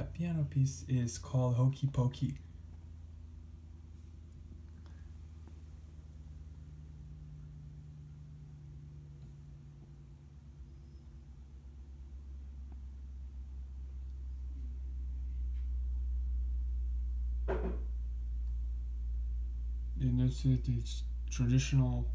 that piano piece is called Hokey Pokey. And this is the traditional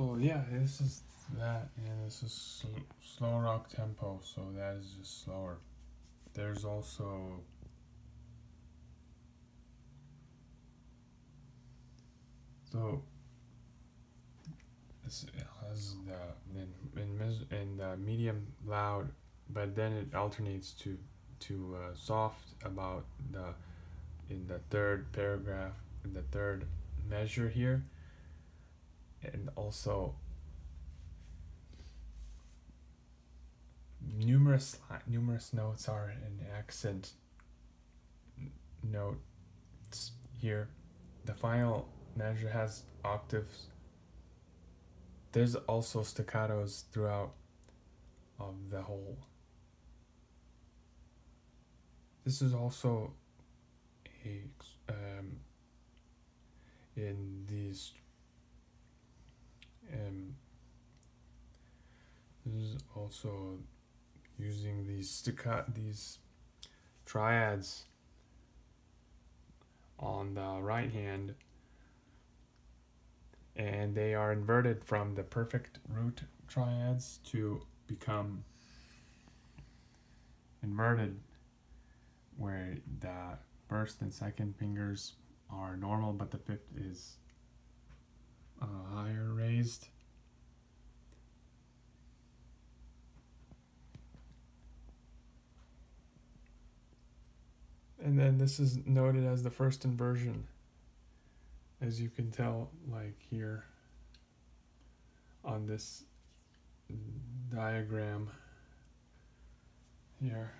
So yeah, this is that, and this is sl- slow rock tempo. So that is just slower. There's also so this has the in in, in the medium loud, but then it alternates to to uh, soft about the in the third paragraph in the third measure here and also numerous numerous notes are in accent notes here. The final measure has octaves. There's also staccatos throughout of the whole. This is also a um, in these um, this is also using these staccato these triads on the right hand and they are inverted from the perfect root triads to become inverted where the first and second fingers are normal but the fifth is uh, higher raised. And then this is noted as the first inversion, as you can tell, like here on this diagram here.